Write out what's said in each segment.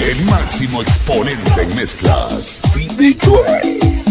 El máximo exponente en mezclas. DJ.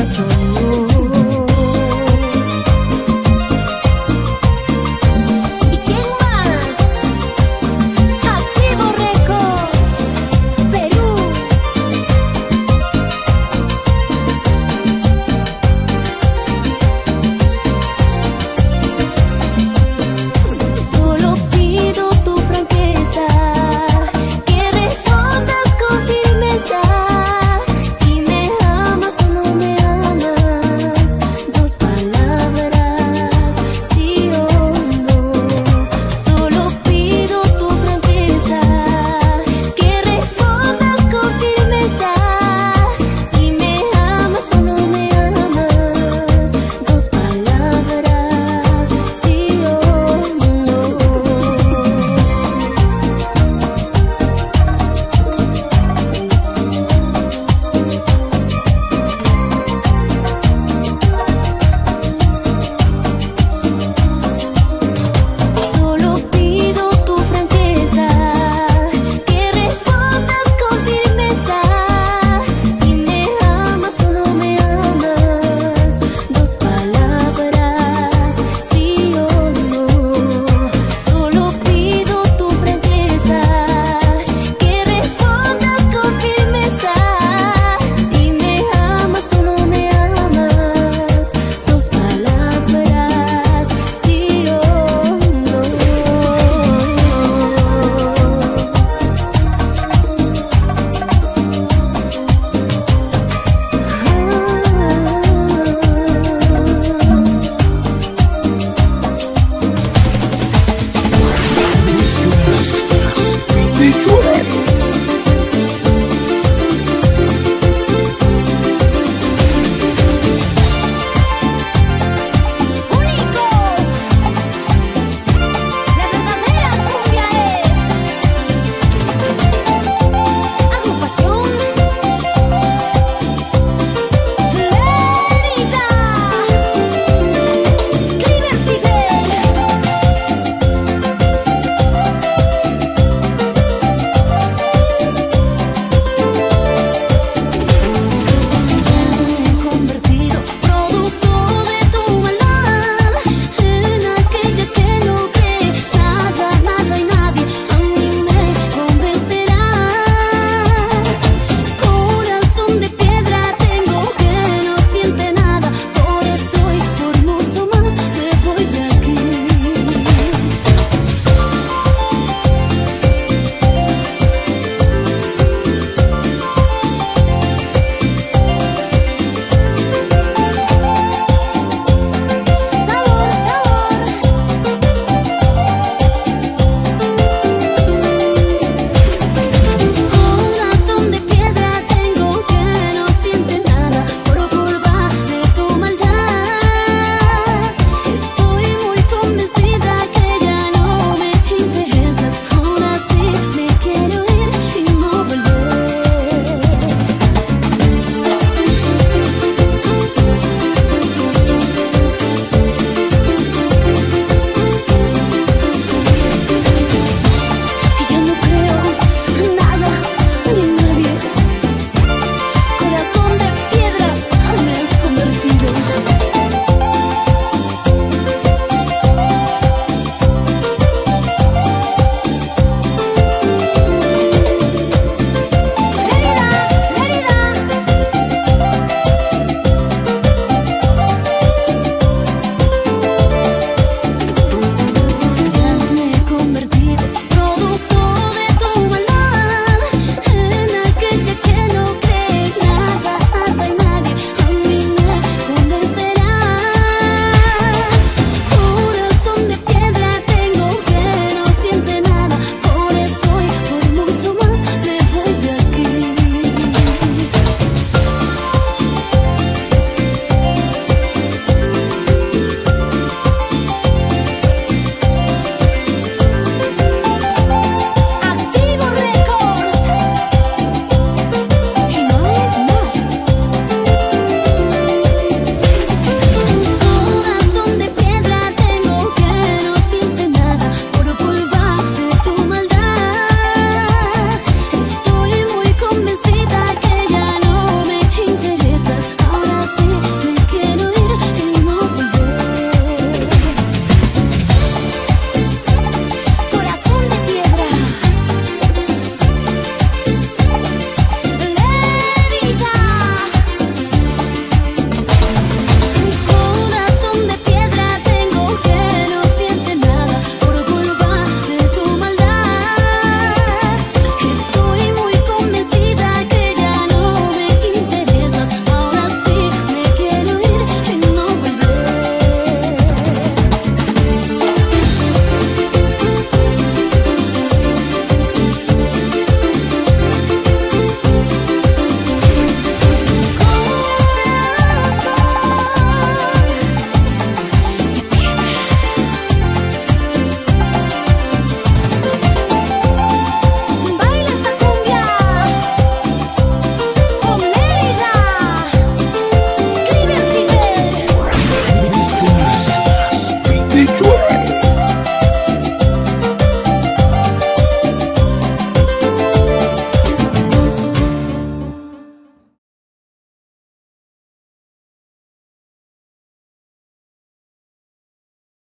coração.